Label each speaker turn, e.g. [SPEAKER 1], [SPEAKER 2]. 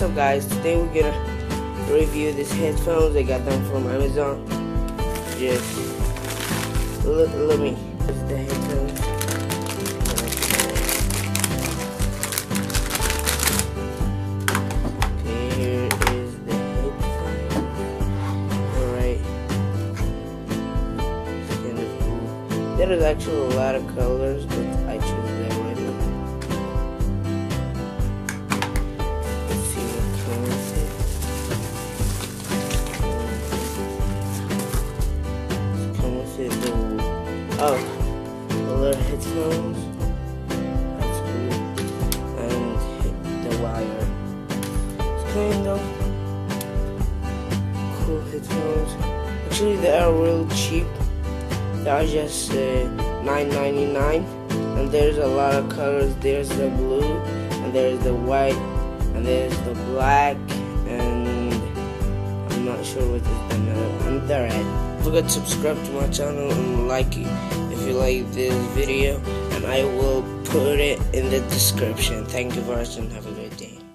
[SPEAKER 1] What's up guys, today we're gonna review these headphones. I got them from Amazon. Just let, let me. The headphones. There is actually a lot of colors, but I choose oh, the little headphones. That's cool. And the wire. It's kind of cool headphones. Actually, they are real cheap. They are just uh, $9.99 and there's a lot of colors. There's the blue and there's the white and there's the black sure what is. Don't forget to subscribe to my channel and like it if you like this video and I will put it in the description. Thank you for watching. Have a great day.